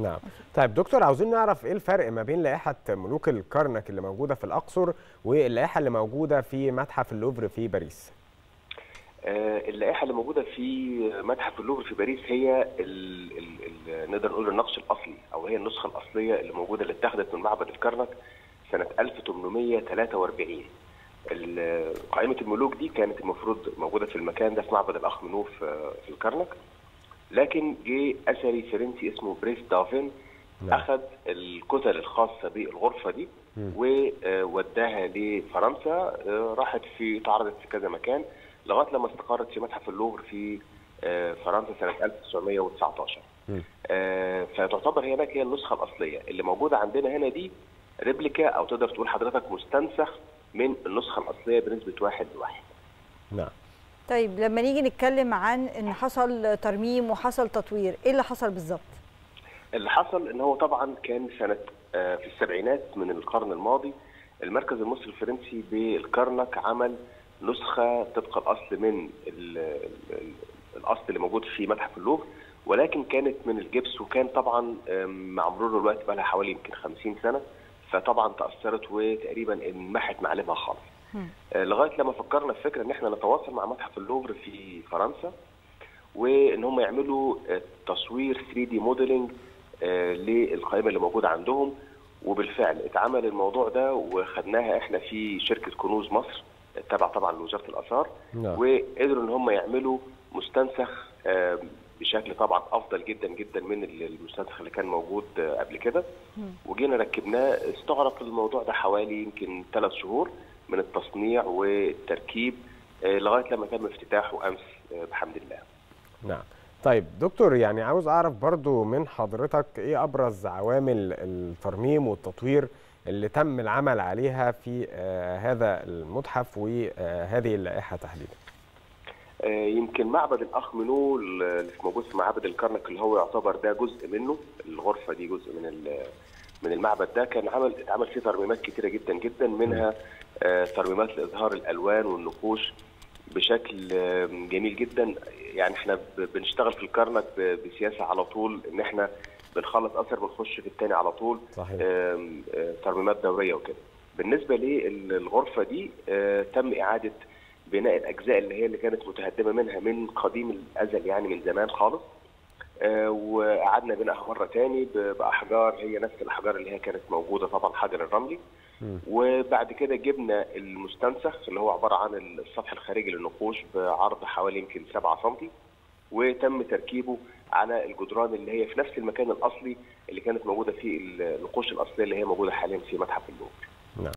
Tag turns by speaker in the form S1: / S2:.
S1: نعم. طيب دكتور عاوزين نعرف إيه الفرق ما بين لائحة ملوك الكرنك اللي موجودة في الأقصر واللائحة اللي موجودة في متحف اللوفر في باريس؟
S2: آه، اللائحة اللي موجودة في متحف اللوفر في باريس هي نقدر نقول النقش الأصلي أو هي النسخة الأصلية اللي موجودة اللي اتخذت من معبد الكرنك سنة 1843 ال- قائمة الملوك دي كانت المفروض موجودة في المكان ده في معبد الاخ منوف آه، في الكرنك. لكن جه أثري فرنسي اسمه بريس دافين
S1: نعم.
S2: أخذ الكتل الخاصة بالغرفة دي. ووداها لفرنسا آه، راحت في اتعرضت في كذا مكان لغاية لما استقرت في متحف اللوفر في آه، فرنسا سنة 1919
S1: مم.
S2: آه، فتعتبر هي هناك هي النسخة الأصلية اللي موجودة عندنا هنا دي replica أو تقدر تقول حضرتك مستنسخ من النسخة الأصلية بنسبة واحد لواحد
S1: نعم
S3: طيب لما نيجي نتكلم عن إن حصل ترميم وحصل تطوير إيه اللي حصل بالظبط
S2: اللي حصل إن هو طبعا كان سنة آه، في السبعينات من القرن الماضي المركز المصري الفرنسي بالكرنك عمل نسخة طبق الأصل من ال- ال- ال- الأصل اللي موجود في متحف اللوفر ولكن كانت من الجبس وكان طبعا مع مرور الوقت بقى لها حوالي يمكن 50 سنة فطبعا تأثرت وتقريبا انمحت معالمها خالص. آه، لغاية لما فكرنا في فكرة إن إحنا نتواصل مع متحف اللوفر في فرنسا وإن هم يعملوا آه، تصوير 3 دي موديلنج للقائمة اللي موجودة عندهم. وبالفعل اتعمل الموضوع ده وخدناها إحنا في شركة كنوز مصر تبع طبعا لوزارة الآثار.
S1: نعم.
S2: وقدروا إن هم يعملوا مستنسخ آه، بشكل طبعا أفضل جدا جدا من المستنسخ اللي كان موجود آه، قبل كده. وجينا ركبناه استغرق الموضوع ده حوالي يمكن ثلاث شهور. من التصنيع والتركيب آه، لغاية لما تم افتتاحه أمس آه، بحمد الله.
S1: نعم. طيب دكتور يعني عاوز أعرف برضو من حضرتك إيه أبرز عوامل الترميم والتطوير اللي تم العمل عليها في آه، هذا المتحف وهذه اللائحة تحديدا؟
S2: يمكن معبد الأخ منو اللي موجود في معبد الكرنك اللي هو يعتبر ده جزء منه. الغرفة دي جزء من ال- من المعبد ده كان عمل اتعمل فيه ترميمات كتيرة جدا جدا منها آه، ترميمات لإظهار الألوان والنقوش بشكل جميل جدا يعني إحنا بنشتغل في الكرنك بسياسة على طول إن إحنا بنخلص أثر بنخش في الثاني على طول
S1: صحيح
S2: آه، ترميمات دورية وكده. بالنسبة للغرفه دي آه، تم إعادة بناء الأجزاء اللي هي اللي كانت متهدمة منها من قديم الأزل يعني من زمان خالص. آه، وقعدنا بناءها مرة تاني بأحجار هي نفس الأحجار اللي هي كانت موجودة طبعا حجر الرملي. وبعد كده جبنا المستنسخ اللي هو عبارة عن السطح الخارجي للنقوش بعرض حوالي يمكن 7 سم وتم تركيبه على الجدران اللي هي في نفس المكان الأصلي اللي كانت موجودة فيه النقوش الأصلية اللي هي موجودة حاليا في متحف اللوفر.